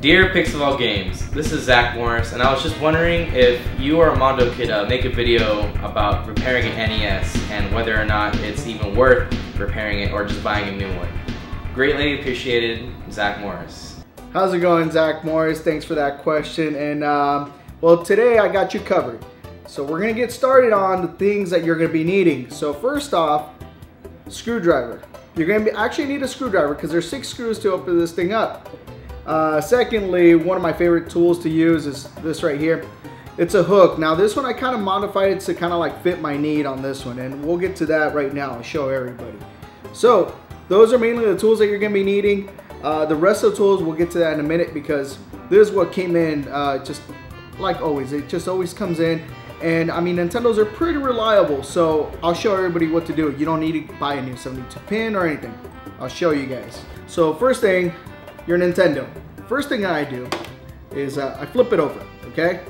Dear Pixel Vault Games, this is Zach Morris, and I was just wondering if you or Armando could uh, make a video about repairing an NES and whether or not it's even worth repairing it or just buying a new one. Greatly appreciated, Zach Morris. How's it going, Zach Morris? Thanks for that question. And um, well, today I got you covered. So we're gonna get started on the things that you're gonna be needing. So first off, screwdriver. You're gonna be, actually need a screwdriver because there's six screws to open this thing up. Uh, secondly, one of my favorite tools to use is this right here. It's a hook. Now this one I kind of modified it to kind of like fit my need on this one and we'll get to that right now and show everybody. So those are mainly the tools that you're gonna be needing. Uh, the rest of the tools, we'll get to that in a minute because this is what came in uh, just like always. It just always comes in and I mean, Nintendos are pretty reliable, so I'll show everybody what to do. You don't need to buy a new 72 pin or anything. I'll show you guys. So first thing, your Nintendo. First thing I do is uh, I flip it over, okay?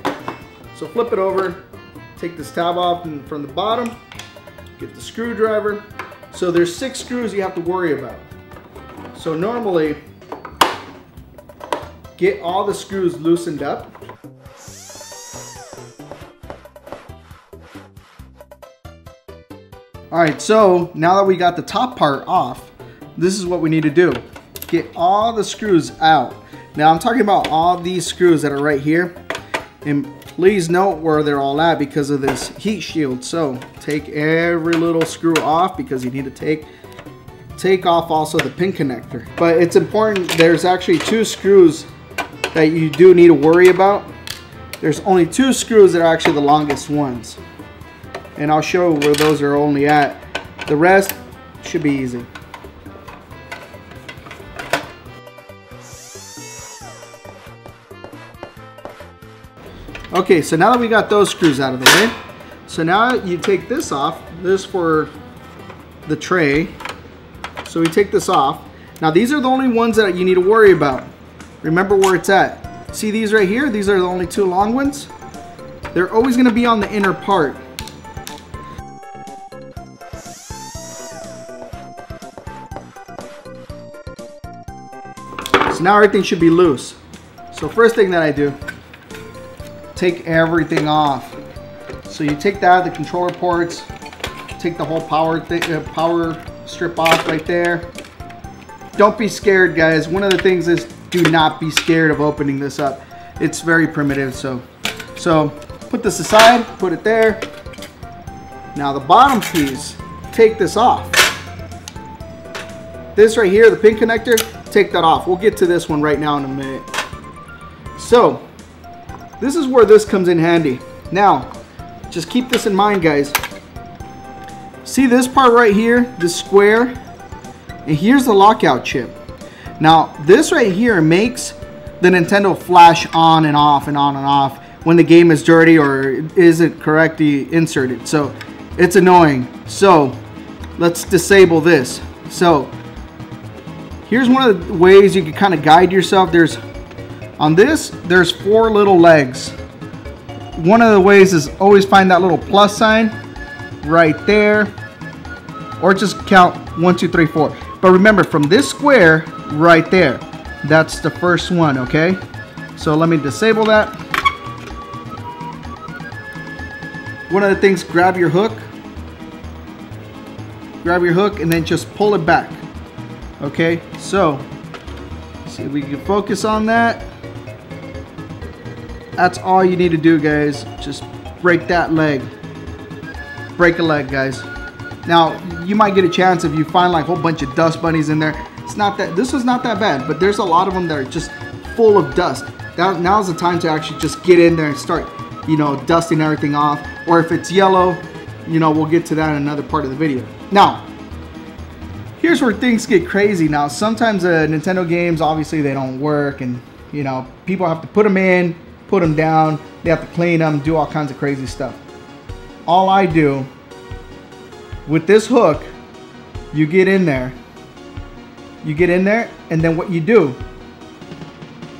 So flip it over, take this tab off from the bottom, get the screwdriver. So there's six screws you have to worry about. So normally, get all the screws loosened up All right, so now that we got the top part off, this is what we need to do. Get all the screws out. Now I'm talking about all these screws that are right here. And please note where they're all at because of this heat shield. So take every little screw off because you need to take take off also the pin connector. But it's important, there's actually two screws that you do need to worry about. There's only two screws that are actually the longest ones and I'll show where those are only at. The rest should be easy. Okay, so now that we got those screws out of the way, so now you take this off, this for the tray. So we take this off. Now these are the only ones that you need to worry about. Remember where it's at. See these right here? These are the only two long ones. They're always gonna be on the inner part. So now everything should be loose. So first thing that I do, take everything off. So you take that, the controller ports, take the whole power uh, power strip off right there. Don't be scared, guys. One of the things is do not be scared of opening this up. It's very primitive, so so put this aside, put it there. Now the bottom piece, take this off. This right here, the pin connector, take that off. We'll get to this one right now in a minute. So, this is where this comes in handy. Now, just keep this in mind, guys. See this part right here, this square? And here's the lockout chip. Now, this right here makes the Nintendo flash on and off and on and off when the game is dirty or isn't correctly inserted. So, it's annoying. So, let's disable this. So, Here's one of the ways you can kind of guide yourself. There's on this, there's four little legs. One of the ways is always find that little plus sign right there. Or just count one, two, three, four. But remember, from this square right there, that's the first one, okay? So let me disable that. One of the things, grab your hook. Grab your hook and then just pull it back. Okay, so see if we can focus on that. That's all you need to do, guys. Just break that leg. Break a leg, guys. Now, you might get a chance if you find like a whole bunch of dust bunnies in there. It's not that, this was not that bad, but there's a lot of them that are just full of dust. That, now's the time to actually just get in there and start, you know, dusting everything off. Or if it's yellow, you know, we'll get to that in another part of the video. Now, here's where things get crazy now. Sometimes uh, Nintendo games, obviously they don't work and, you know, people have to put them in, put them down. They have to clean them, do all kinds of crazy stuff. All I do with this hook, you get in there. You get in there and then what you do,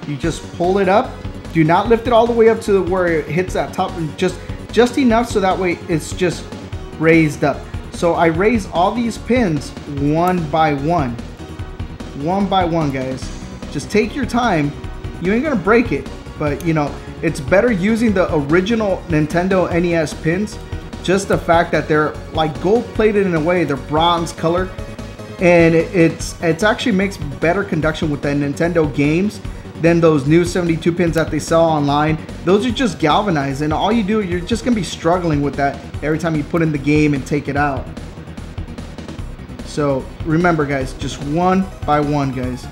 you just pull it up. Do not lift it all the way up to where it hits that top. Just, just enough so that way it's just raised up. So I raise all these pins one by one. One by one, guys. Just take your time you ain't gonna break it. But you know, it's better using the original Nintendo NES pins. Just the fact that they're like gold plated in a way, they're bronze color, and it's it's actually makes better conduction with the Nintendo games than those new 72 pins that they sell online. Those are just galvanized, and all you do, you're just gonna be struggling with that every time you put in the game and take it out. So remember, guys, just one by one, guys.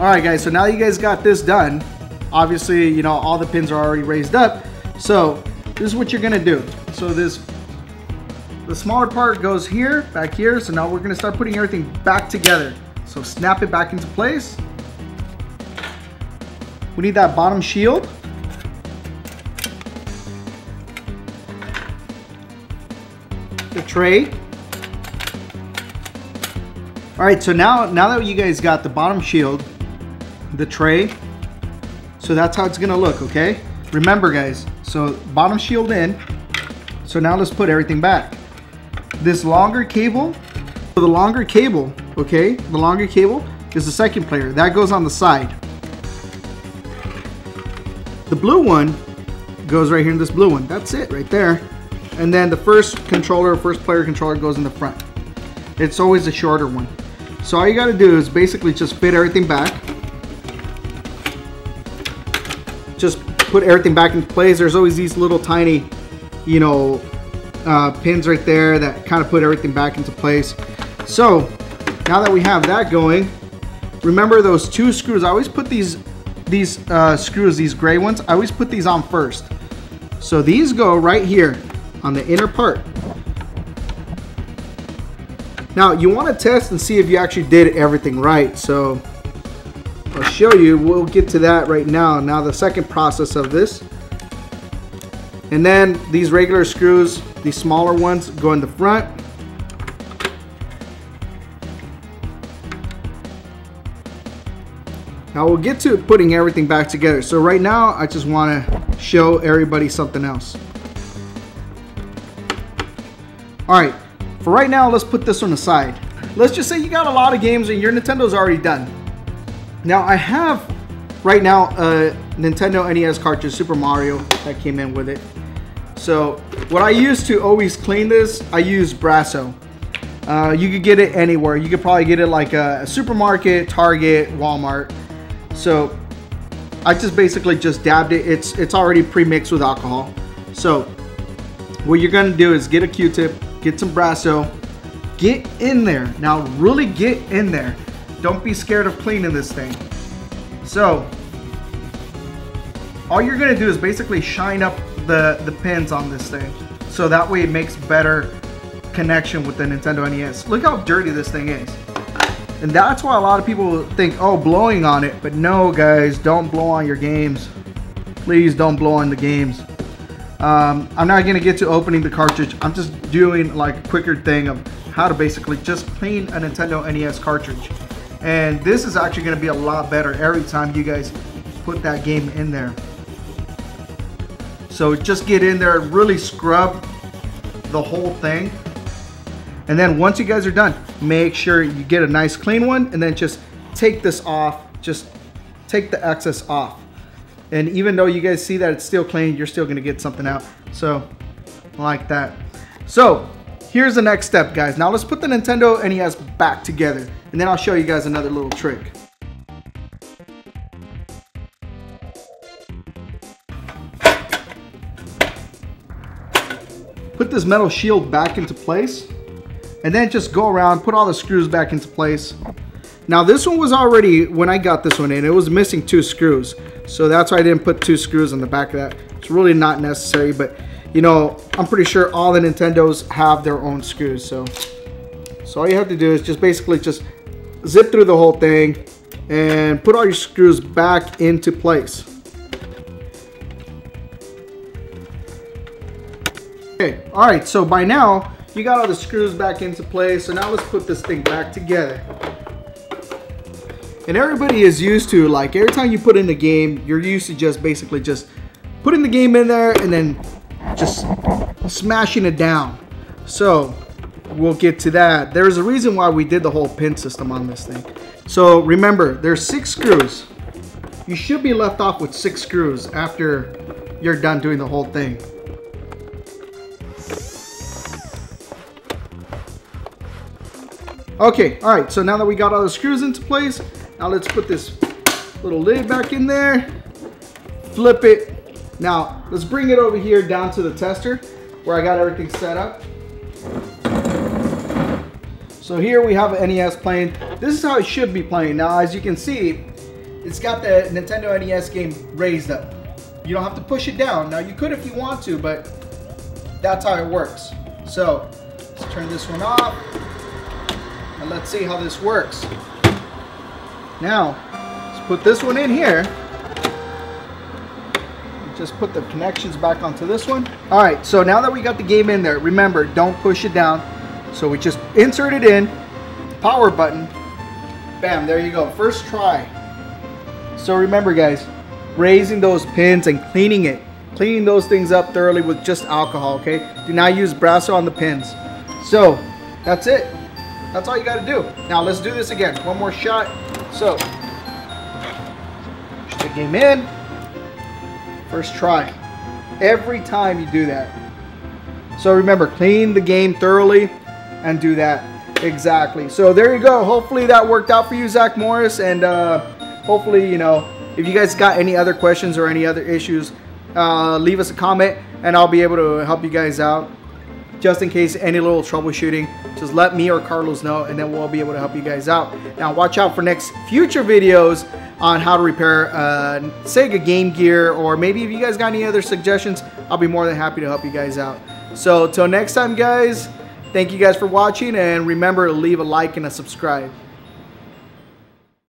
All right, guys, so now you guys got this done. Obviously, you know, all the pins are already raised up. So this is what you're gonna do. So this, the smaller part goes here, back here. So now we're gonna start putting everything back together. So snap it back into place. We need that bottom shield. The tray. All right, so now, now that you guys got the bottom shield, the tray. So that's how it's gonna look, okay? Remember guys, so bottom shield in. So now let's put everything back. This longer cable, so the longer cable, okay? The longer cable is the second player. That goes on the side. The blue one goes right here in this blue one. That's it right there. And then the first controller, first player controller goes in the front. It's always the shorter one. So all you gotta do is basically just fit everything back. Put everything back in place. There's always these little tiny, you know, uh, pins right there that kind of put everything back into place. So now that we have that going, remember those two screws. I always put these these uh, screws, these gray ones, I always put these on first. So these go right here on the inner part. Now you want to test and see if you actually did everything right. So I'll show you. We'll get to that right now. Now the second process of this. And then these regular screws, these smaller ones, go in the front. Now we'll get to putting everything back together. So right now, I just want to show everybody something else. All right, for right now, let's put this on the side. Let's just say you got a lot of games and your Nintendo's already done. Now I have right now a Nintendo NES cartridge, Super Mario, that came in with it. So what I use to always clean this, I use Brasso. Uh, you could get it anywhere. You could probably get it like a, a supermarket, Target, Walmart. So I just basically just dabbed it. It's it's already pre-mixed with alcohol. So what you're gonna do is get a Q-tip, get some Brasso, get in there. Now really get in there. Don't be scared of cleaning this thing. So, all you're gonna do is basically shine up the, the pins on this thing. So that way it makes better connection with the Nintendo NES. Look how dirty this thing is. And that's why a lot of people think, oh, blowing on it. But no, guys, don't blow on your games. Please don't blow on the games. Um, I'm not gonna get to opening the cartridge. I'm just doing like a quicker thing of how to basically just clean a Nintendo NES cartridge. And this is actually going to be a lot better every time you guys put that game in there. So just get in there, really scrub the whole thing. And then once you guys are done, make sure you get a nice clean one and then just take this off. Just take the excess off. And even though you guys see that it's still clean, you're still gonna get something out. So, like that. So, here's the next step, guys. Now let's put the Nintendo NES back together. And then I'll show you guys another little trick. Put this metal shield back into place and then just go around, put all the screws back into place. Now this one was already, when I got this one in, it was missing two screws. So that's why I didn't put two screws on the back of that. It's really not necessary, but you know, I'm pretty sure all the Nintendos have their own screws. So, so all you have to do is just basically just zip through the whole thing and put all your screws back into place. Okay, all right, so by now you got all the screws back into place. So now let's put this thing back together. And everybody is used to, like every time you put in a game, you're used to just basically just putting the game in there and then just smashing it down. So we'll get to that. There's a reason why we did the whole pin system on this thing. So remember, there's six screws. You should be left off with six screws after you're done doing the whole thing. Okay, all right, so now that we got all the screws into place, now let's put this little lid back in there, flip it. Now, let's bring it over here down to the tester where I got everything set up. So here we have an NES playing. This is how it should be playing. Now, as you can see, it's got the Nintendo NES game raised up. You don't have to push it down. Now, you could if you want to, but that's how it works. So, let's turn this one off. And let's see how this works. Now, let's put this one in here. Just put the connections back onto this one. All right, so now that we got the game in there, remember, don't push it down. So we just insert it in, power button, bam, there you go, first try. So remember guys, raising those pins and cleaning it, cleaning those things up thoroughly with just alcohol, okay? Do not use Brasso on the pins. So, that's it. That's all you gotta do. Now let's do this again. One more shot. So, the game in. First try. Every time you do that. So remember, clean the game thoroughly and do that. Exactly. So there you go. Hopefully that worked out for you, Zach Morris. And uh, hopefully, you know, if you guys got any other questions or any other issues, uh, leave us a comment and I'll be able to help you guys out just in case any little troubleshooting just let me or carlos know and then we'll be able to help you guys out now watch out for next future videos on how to repair uh, sega game gear or maybe if you guys got any other suggestions i'll be more than happy to help you guys out so till next time guys thank you guys for watching and remember to leave a like and a subscribe